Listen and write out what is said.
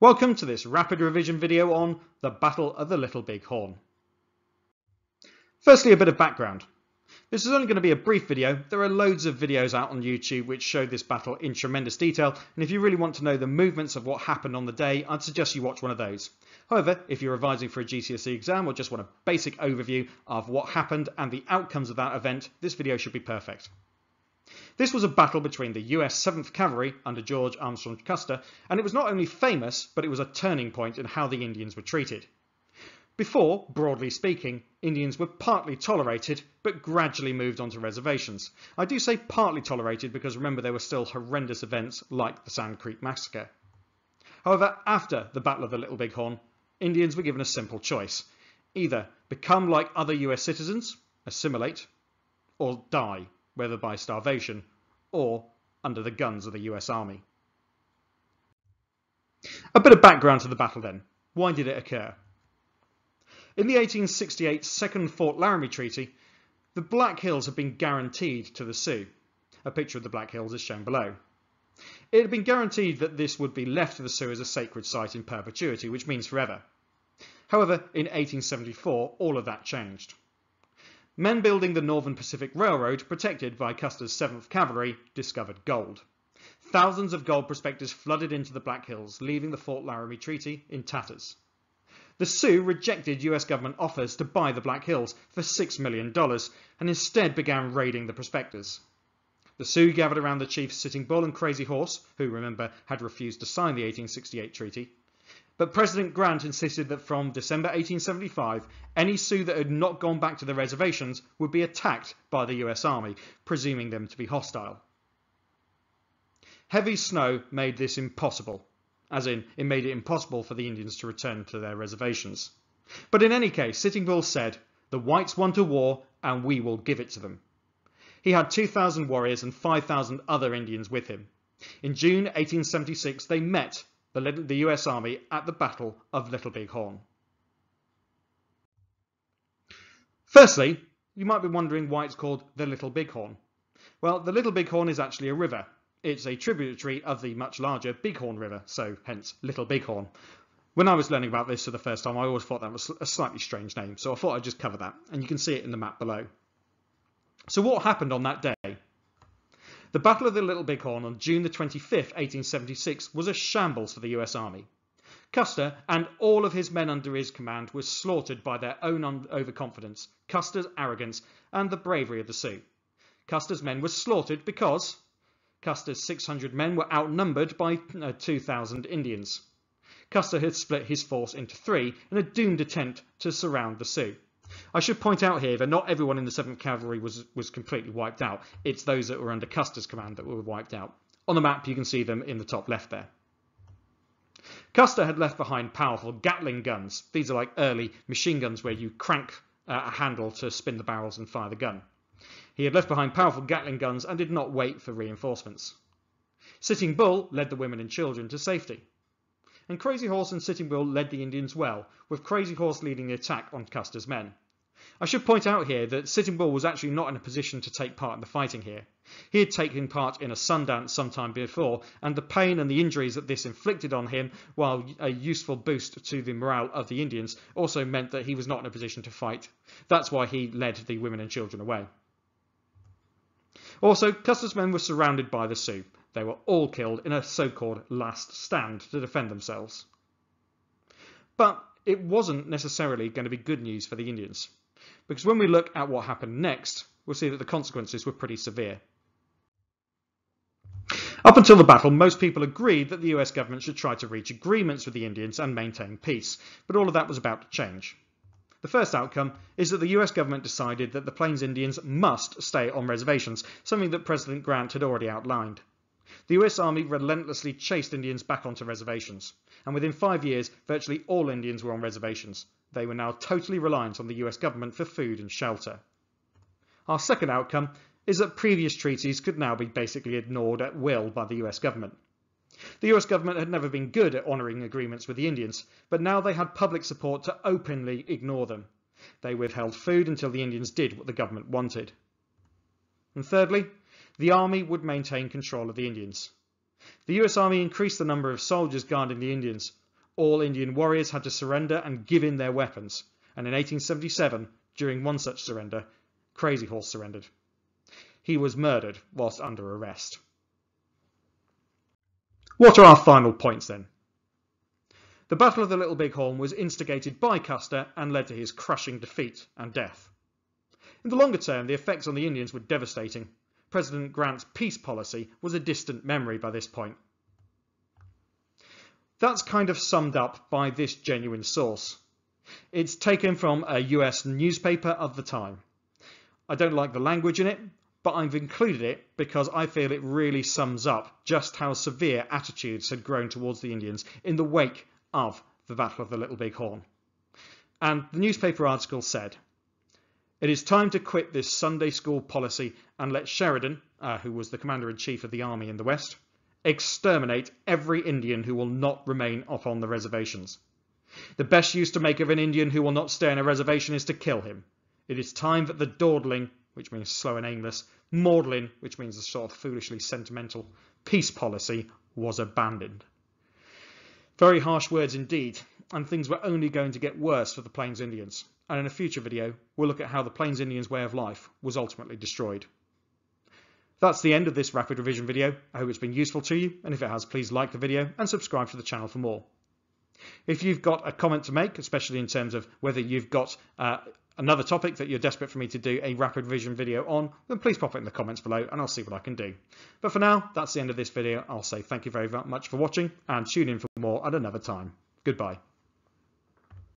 Welcome to this rapid revision video on the Battle of the Little Big Horn. Firstly, a bit of background. This is only going to be a brief video. There are loads of videos out on YouTube which show this battle in tremendous detail, and if you really want to know the movements of what happened on the day, I'd suggest you watch one of those. However, if you're revising for a GCSE exam or just want a basic overview of what happened and the outcomes of that event, this video should be perfect. This was a battle between the US 7th Cavalry under George Armstrong Custer, and it was not only famous, but it was a turning point in how the Indians were treated. Before, broadly speaking, Indians were partly tolerated, but gradually moved onto reservations. I do say partly tolerated because remember there were still horrendous events like the Sand Creek Massacre. However, after the Battle of the Little Big Horn, Indians were given a simple choice. Either become like other US citizens, assimilate, or die whether by starvation or under the guns of the US Army. A bit of background to the battle then. Why did it occur? In the 1868 Second Fort Laramie Treaty, the Black Hills had been guaranteed to the Sioux. A picture of the Black Hills is shown below. It had been guaranteed that this would be left to the Sioux as a sacred site in perpetuity, which means forever. However, in 1874, all of that changed. Men building the Northern Pacific Railroad, protected by Custer's 7th Cavalry, discovered gold. Thousands of gold prospectors flooded into the Black Hills, leaving the Fort Laramie Treaty in tatters. The Sioux rejected US government offers to buy the Black Hills for $6 million and instead began raiding the prospectors. The Sioux gathered around the chiefs Sitting Bull and Crazy Horse, who, remember, had refused to sign the 1868 treaty, but President Grant insisted that from December 1875, any Sioux that had not gone back to their reservations would be attacked by the US Army, presuming them to be hostile. Heavy snow made this impossible, as in, it made it impossible for the Indians to return to their reservations. But in any case, Sitting Bull said, the whites want a war and we will give it to them. He had 2,000 warriors and 5,000 other Indians with him. In June 1876, they met the, the US Army at the Battle of Little Big Horn. Firstly, you might be wondering why it's called the Little Bighorn. Well, the Little Bighorn is actually a river. It's a tributary of the much larger Bighorn River, so hence Little Bighorn. When I was learning about this for the first time, I always thought that was a slightly strange name, so I thought I'd just cover that, and you can see it in the map below. So what happened on that day? The Battle of the Little Bighorn on June the 25th, 1876 was a shambles for the US Army. Custer and all of his men under his command were slaughtered by their own overconfidence, Custer's arrogance, and the bravery of the Sioux. Custer's men were slaughtered because Custer's 600 men were outnumbered by uh, 2,000 Indians. Custer had split his force into three in a doomed attempt to surround the Sioux. I should point out here that not everyone in the 7th Cavalry was, was completely wiped out. It's those that were under Custer's command that were wiped out. On the map, you can see them in the top left there. Custer had left behind powerful Gatling guns. These are like early machine guns where you crank uh, a handle to spin the barrels and fire the gun. He had left behind powerful Gatling guns and did not wait for reinforcements. Sitting Bull led the women and children to safety. And Crazy Horse and Sitting Bull led the Indians well, with Crazy Horse leading the attack on Custer's men. I should point out here that Sitting Bull was actually not in a position to take part in the fighting here. He had taken part in a Sundance sometime before, and the pain and the injuries that this inflicted on him, while a useful boost to the morale of the Indians, also meant that he was not in a position to fight. That's why he led the women and children away. Also, Custer's men were surrounded by the Sioux. They were all killed in a so-called last stand to defend themselves. But it wasn't necessarily going to be good news for the Indians, because when we look at what happened next, we'll see that the consequences were pretty severe. Up until the battle, most people agreed that the US government should try to reach agreements with the Indians and maintain peace, but all of that was about to change. The first outcome is that the US government decided that the Plains Indians must stay on reservations, something that President Grant had already outlined. The US Army relentlessly chased Indians back onto reservations, and within five years, virtually all Indians were on reservations. They were now totally reliant on the US government for food and shelter. Our second outcome is that previous treaties could now be basically ignored at will by the US government. The US government had never been good at honouring agreements with the Indians, but now they had public support to openly ignore them. They withheld food until the Indians did what the government wanted. And thirdly, the army would maintain control of the Indians. The US Army increased the number of soldiers guarding the Indians, all Indian warriors had to surrender and give in their weapons. And in 1877, during one such surrender, Crazy Horse surrendered. He was murdered whilst under arrest. What are our final points then? The Battle of the Little Bighorn was instigated by Custer and led to his crushing defeat and death. In the longer term, the effects on the Indians were devastating. President Grant's peace policy was a distant memory by this point. That's kind of summed up by this genuine source. It's taken from a US newspaper of the time. I don't like the language in it, but I've included it because I feel it really sums up just how severe attitudes had grown towards the Indians in the wake of the Battle of the Little Big Horn. And the newspaper article said, It is time to quit this Sunday school policy and let Sheridan, uh, who was the commander in chief of the army in the West, exterminate every Indian who will not remain up on the reservations. The best use to make of an Indian who will not stay on a reservation is to kill him. It is time that the dawdling, which means slow and aimless, maudlin, which means a sort of foolishly sentimental, peace policy was abandoned. Very harsh words indeed, and things were only going to get worse for the Plains Indians. And in a future video, we'll look at how the Plains Indians' way of life was ultimately destroyed. That's the end of this rapid revision video. I hope it's been useful to you, and if it has, please like the video and subscribe to the channel for more. If you've got a comment to make, especially in terms of whether you've got uh, another topic that you're desperate for me to do a rapid revision video on, then please pop it in the comments below and I'll see what I can do. But for now, that's the end of this video. I'll say thank you very much for watching and tune in for more at another time. Goodbye.